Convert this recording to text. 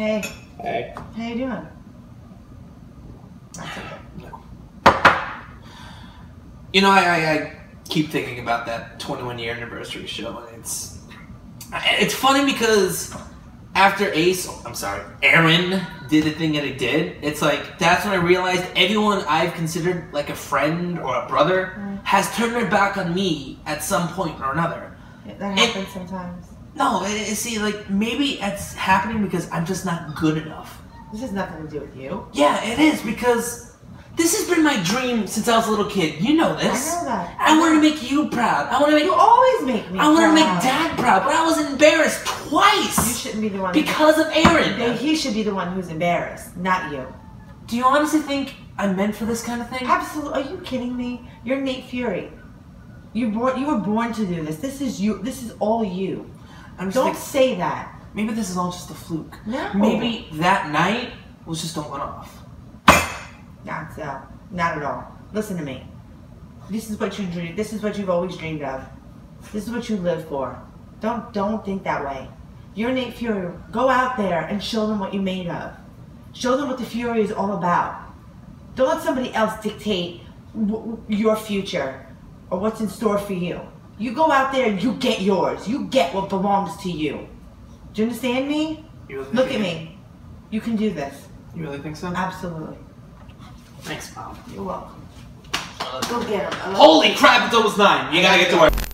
Hey, Hey. how you doing? You know, I, I, I keep thinking about that 21 year anniversary show, and it's it's funny because after Ace, I'm sorry, Aaron did the thing that he did. It's like that's when I realized everyone I've considered like a friend or a brother Mm. has turned their back on me at some point or another. Yeah, That It- happens sometimes. No, it, it- see, like maybe it's happening because I'm just not good enough. This has nothing to do with you. Yeah, it is because this has been my dream since I was a little kid. You know this. I know that. I want to make you proud. I want to make. You always make me. I want to make. Dad proud, but I was embarrassed twice. You shouldn't be the one. because of Aaron. he should be the one who's embarrassed, not you. Do you honestly think I'm meant for this kind of thing? Absolutely. Are you kidding me? You're Nate Fury. You born. You were born to do this. This is you. This is all you. I'm just Don't think- say that. maybe this is all just a fluke. No. Maybe that night was just a one-off. Not so. Not at all. Listen to me. This is what you dream. This is what you've always dreamed of. This is what you live for. Don't don't think that way. You're Nate Fury. Go out there and show them what you're made of. Show them what the Fury is all about. Don't let somebody else dictate your future or what's in store for you. You go out there and you get yours. You get what belongs to you. Do you understand me? You really Look at me. You can do this. You really think so? Absolutely. Thanks, Mom. You're welcome. Go get him. Holy crap! It's almost nine. You gotta get to work.